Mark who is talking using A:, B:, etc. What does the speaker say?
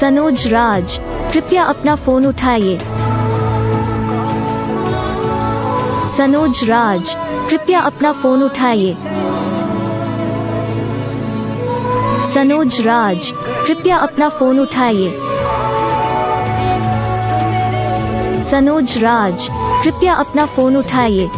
A: सनोज राज, कृपया अपना फ़ोन उठाइए। सनोज राज, कृपया अपना फ़ोन उठाइए। सनोज राज, कृपया अपना फ़ोन उठाइए। सनोज राज, कृपया अपना फ़ोन उठाइए।